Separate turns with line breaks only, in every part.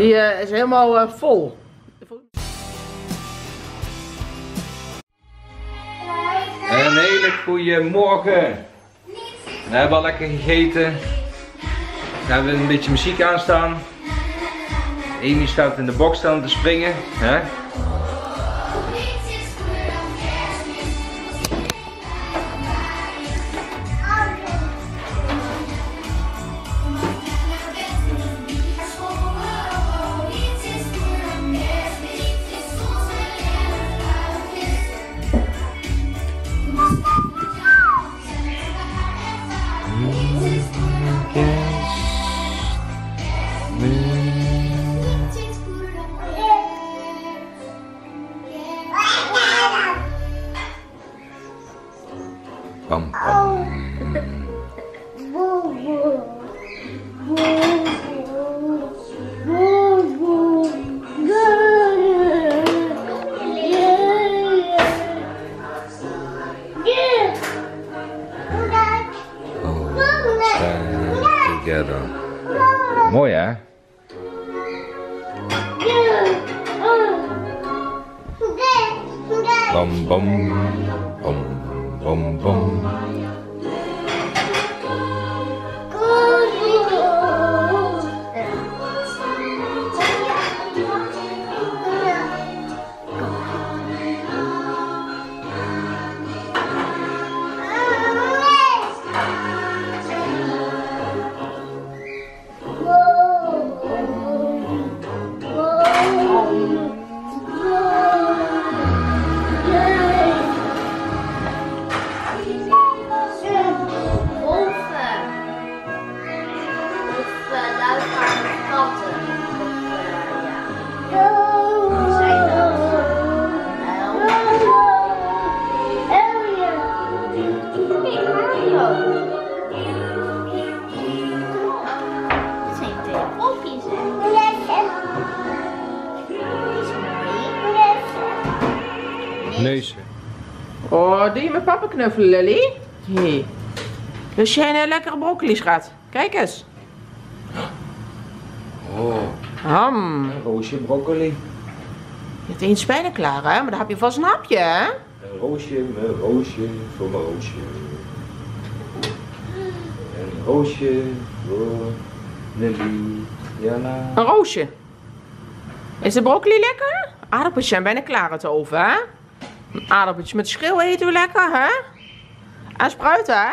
Die eh, is helemaal eh, vol.
Een hele goede morgen. We hebben al lekker gegeten. We hebben een beetje muziek aanstaan. Amy staat in de box staan te springen.
Vòng. bum bum.
Neuzen.
Oh, die je met papa knuffelen, Lily? Hey. Dus jij een lekkere broccoli, schat. Kijk eens.
Oh,
Ham.
een roosje broccoli.
Je hebt eens bijna klaar, hè? Maar dan heb je vast een hapje, hè?
Een roosje, een roosje voor mijn roosje. Een roosje voor Lily. Jana.
Een roosje. Is de broccoli lekker? Aardappeltjes zijn bijna klaar uit de oven, hè? Aardappeltjes met schil eten we lekker, hè? En spruiten, hè?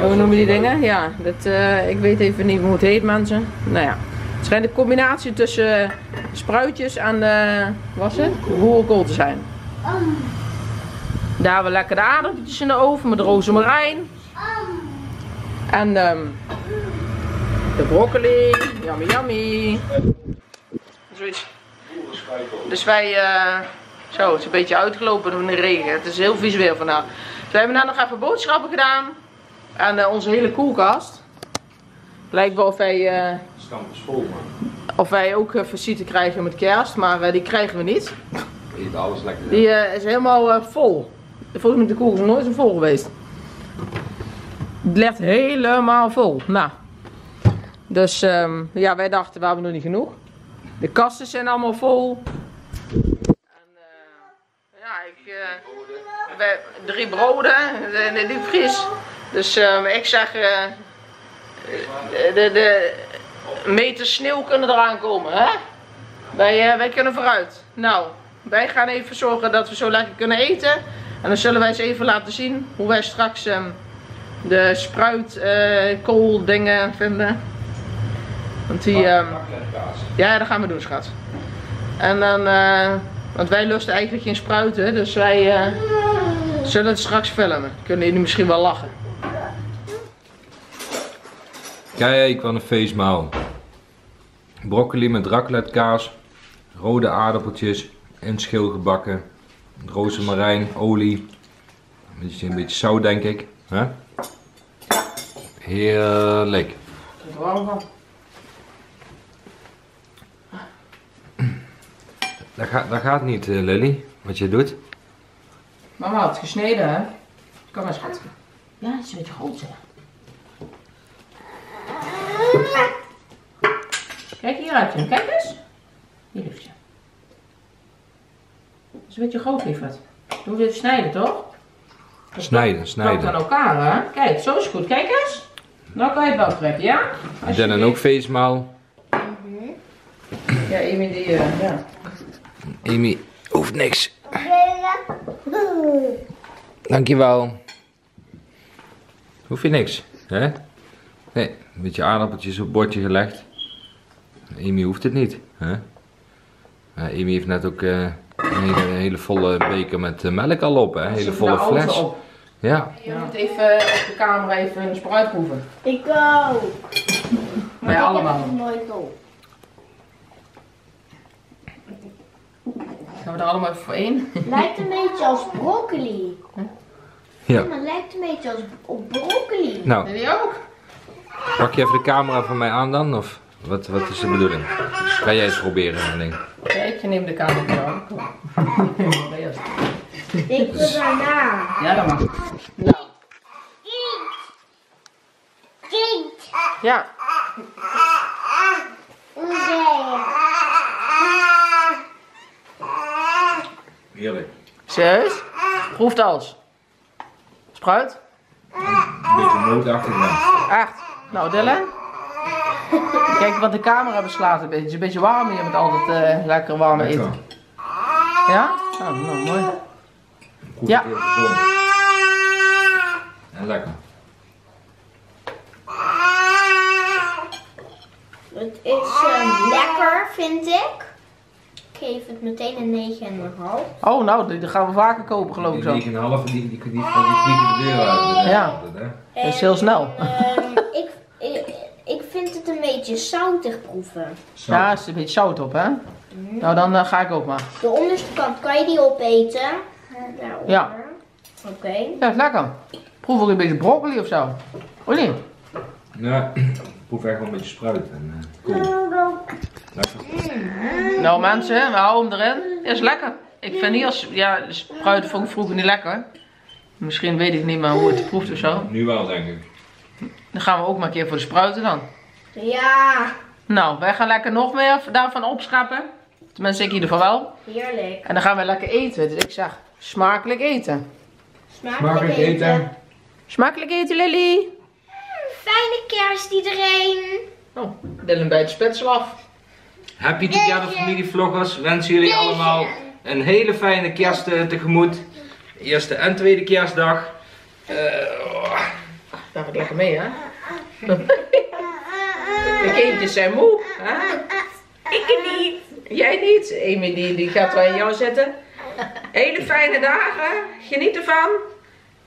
Hoe noem je die dingen? Ja, dat, eh, ik weet even niet hoe het heet, mensen. Nou ja, het schijnt een combinatie tussen spruitjes en, eh wat was het? Boerenkool te zijn. Daar we lekker de aardappeltjes in de oven met rozemarijn. En ehm, de broccoli. Yummy, yummy. Dus wij, eh, zo, het is een beetje uitgelopen van de regen. Het is heel vies weer vandaag. Dus we hebben nou nog even boodschappen gedaan. En eh, onze hele koelkast. Lijkt wel of wij,
is vol man.
of wij ook uh, visite krijgen met kerst. Maar die krijgen we niet.
Eet alles lekker.
Die is helemaal vol. Volgens mij is de koelkast nooit zo vol geweest. Het ligt helemaal vol. Nou. Dus ehm, ja, wij dachten we hebben nog niet genoeg. De kasten zijn allemaal vol. Ja, ik... wij- drie broden, de, de diepvries. Dus ehm, ik zeg... eh, de, de, meters sneeuw kunnen eraan komen, hè? Wij, wij kunnen vooruit. Nou, wij gaan even zorgen dat we zo lekker kunnen eten. En dan zullen wij eens even laten zien hoe wij straks ehm, de spruit eh, kool dingen vinden. Want die, ehm, ja, dat gaan we doen, schat. En dan, want wij lusten eigenlijk geen spruiten, dus wij eh, zullen het straks filmen. Kunnen jullie misschien wel lachen.
Kijk, wat een feestmaal. Broccoli met raclette kaas, rode aardappeltjes en schil gebakken. Rozemarijn, olie. Een beetje, een beetje zout denk ik. Hè? Heerlijk. Dat, gaat, dat gaat niet, eh, Lily, wat je doet.
Mama had het gesneden, hè? Kom maar, schat. Ja, het is een beetje groot, hè? Kijk, hier heb je hem. Kijk eens. Hier heeft je. Dat is een beetje groot, lieverd. Doe we even snijden, toch?
Snijden,
Plakt
snijden.
aan elkaar, hè? Kijk, zo is goed. Kijk eens. Nou kan je het wel trekken, ja?
Dan en ook feestmaal.
Ja, Amy die, eh, ja.
Amy hoeft niks. Dankjewel. Hoef je niks, hè? Nee, een beetje aardappeltjes op het bordje gelegd. Amy hoeft het niet, hè? Ja, Amy heeft net ook eh, een, hele, een hele volle beker met eh, melk al op, hè? Een hele volle fles.
op.
Ja,
Je moet even op de camera even een spruit proeven.
Ik ook.
Maar ja, allemaal.
Ik heb het nooit op.
Gaan we er allemaal even voor één?
Lijkt een beetje als broccoli.
ja.
Ja, maar het lijkt een beetje als op broccoli.
Nou,
Jullie ook?
pak je even de camera van mij aan dan? Of wat, wat is de bedoeling? Ga jij het proberen, mijn ding?
Kijk, je neemt de camera aan. Kom. Ben je eerst.
Ik wil daarna.
Ja, dat mag. Nou.
Kind.
Ja,
Heerlijk.
serieus? Proeft alles. Spruit?
Een beetje noodachtig.
Echt? Nou, Dylan? Kijk, want de camera beslaat een beetje. Het is een beetje warm hier met altijd eh, lekker warme
Lekker.
eten. Ja? Nou, nou mooi.
Goed
Ja.
gezond. En lekker.
Het is eh, lekker, vind ik. Ik geef het meteen een 9,5.
Oh, nou, die, die gaan we vaker kopen, geloof ik zo.
Die 9,5 die, die, die, die, de deur uit.
Ja. Dat is heel snel.
Ehm, ik, vind het een beetje zoutig proeven.
Ja, er zit een beetje zout op, hè? Nou, dan eh, ga ik ook maar.
De onderste kant kan je die opeten. Eh, Daaronder.
Ja.
Oké.
Ja, is lekker. Proef ook een beetje broccoli of zo. Of niet?
Ja, ik proef echt wel een beetje spruit. En, eh, cool. Lekker.
Nou mensen, we houden hem erin. Is lekker. Ik vind niet als, ja, de spruit vond ik vroeger niet lekker. Misschien weet ik niet meer hoe het proeft of zo.
Nu wel, denk ik.
Dan gaan we ook maar een keer voor de spruiten dan.
Ja,
Nou, wij gaan lekker nog meer daarvan opschrappen. Tenminste, ik in ieder geval wel.
heerlijk.
En dan gaan we lekker eten. Dus ik zeg, smakelijk eten.
Smakelijk,
Smakelijk eten.
Smakelijk eten, Lily.
Fijne kerst iedereen.
Oh, Dylan bij de spetsel af.
Happy Together familievloggers. Wensen jullie allemaal een hele fijne kerst eh, tegemoet. Eerste en tweede kerstdag. Eh, oh.
Daar gaat lekker mee, hè? De kindjes zijn moe, hè? Ik niet. Jij niet. Amy die, die gaat bij jou zitten. Hele fijne dagen. Geniet ervan.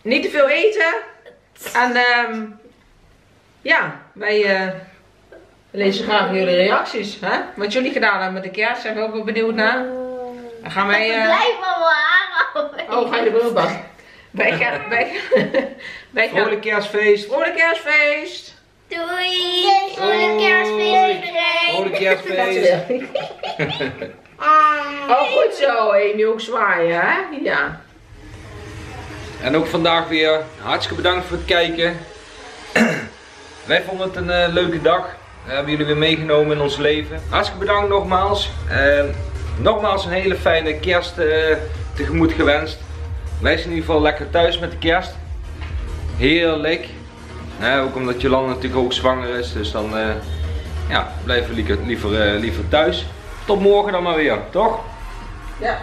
Niet te veel eten. En ehm ja, wij eh, lezen graag jullie reacties. Hè? Wat jullie gedaan hebben met de kerst, zijn we ook wel benieuwd naar. Dan gaan wij... eh,
Blijf van mijn haren
oh, ga je de bril pas. Wij gaan... Wij, wij gaan...
Vrolijk kerstfeest.
Vrolijk kerstfeest!
Doei. Vrolijk kerstfeest iedereen.
Vrolijk kerstfeest.
Oh, goed zo, hé. Nu ook zwaaien, hè? Ja.
En ook vandaag weer hartstikke bedankt voor het kijken. Wij vonden het een eh, leuke dag. We hebben jullie weer meegenomen in ons leven. Hartstikke bedankt nogmaals. En nogmaals een hele fijne kerst eh, tegemoet gewenst. Wij zijn in ieder geval lekker thuis met de kerst. Heerlijk. Ook omdat Jolanda natuurlijk ook zwanger is. Dus dan eh, ja, blijven we liever, liever, eh, liever thuis. Tot morgen dan maar weer, toch?
Ja.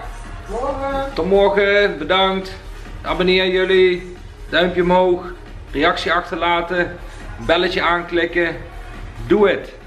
Morgen.
Tot morgen, bedankt. Abonneer jullie. Duimpje omhoog. Reactie achterlaten. Belletje aanklikken. Doe het.